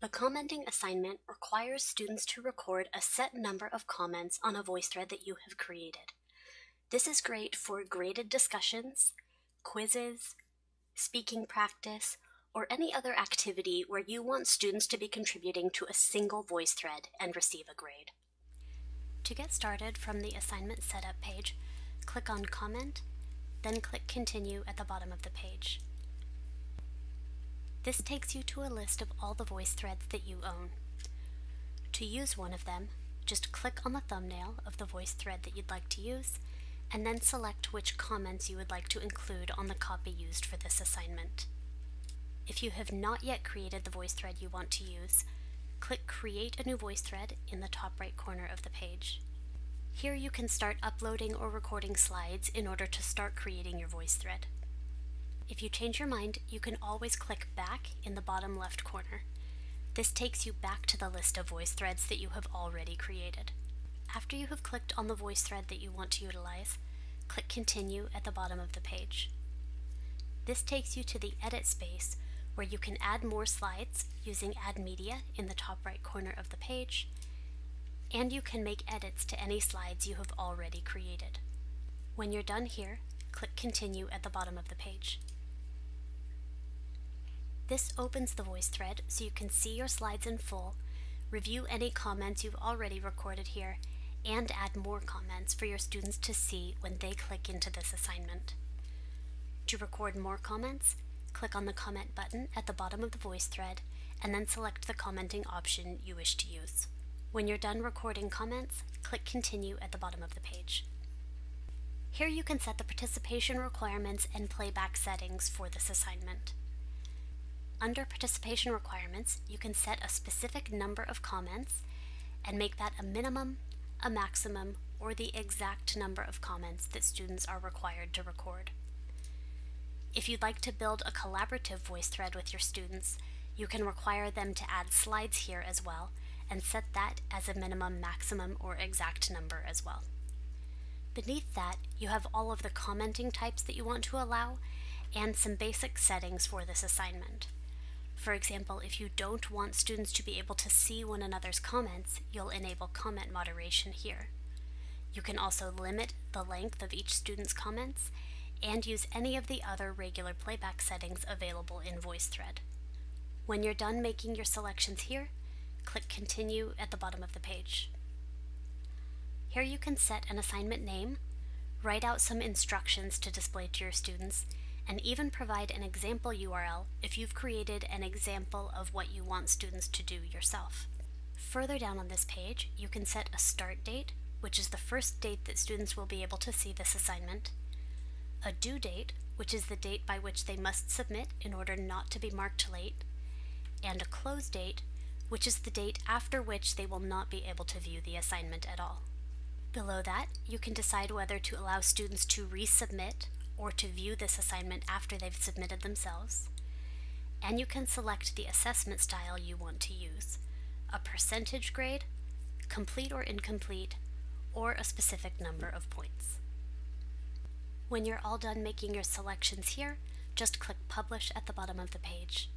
The commenting assignment requires students to record a set number of comments on a VoiceThread that you have created. This is great for graded discussions, quizzes, speaking practice, or any other activity where you want students to be contributing to a single VoiceThread and receive a grade. To get started from the assignment setup page, click on Comment, then click Continue at the bottom of the page. This takes you to a list of all the VoiceThreads that you own. To use one of them, just click on the thumbnail of the VoiceThread that you'd like to use, and then select which comments you would like to include on the copy used for this assignment. If you have not yet created the VoiceThread you want to use, click Create a new VoiceThread in the top right corner of the page. Here you can start uploading or recording slides in order to start creating your VoiceThread. If you change your mind, you can always click back in the bottom left corner. This takes you back to the list of VoiceThreads that you have already created. After you have clicked on the VoiceThread that you want to utilize, click Continue at the bottom of the page. This takes you to the Edit space where you can add more slides using Add Media in the top right corner of the page, and you can make edits to any slides you have already created. When you're done here, click Continue at the bottom of the page. This opens the VoiceThread so you can see your slides in full, review any comments you've already recorded here, and add more comments for your students to see when they click into this assignment. To record more comments, click on the Comment button at the bottom of the VoiceThread and then select the commenting option you wish to use. When you're done recording comments, click Continue at the bottom of the page. Here you can set the participation requirements and playback settings for this assignment. Under participation requirements, you can set a specific number of comments and make that a minimum, a maximum, or the exact number of comments that students are required to record. If you'd like to build a collaborative VoiceThread with your students, you can require them to add slides here as well and set that as a minimum, maximum, or exact number as well. Beneath that, you have all of the commenting types that you want to allow and some basic settings for this assignment. For example, if you don't want students to be able to see one another's comments, you'll enable comment moderation here. You can also limit the length of each student's comments and use any of the other regular playback settings available in VoiceThread. When you're done making your selections here, click Continue at the bottom of the page. Here you can set an assignment name, write out some instructions to display to your students, and even provide an example URL if you've created an example of what you want students to do yourself. Further down on this page, you can set a start date, which is the first date that students will be able to see this assignment, a due date, which is the date by which they must submit in order not to be marked late, and a close date, which is the date after which they will not be able to view the assignment at all. Below that, you can decide whether to allow students to resubmit or to view this assignment after they've submitted themselves. And you can select the assessment style you want to use, a percentage grade, complete or incomplete, or a specific number of points. When you're all done making your selections here, just click Publish at the bottom of the page.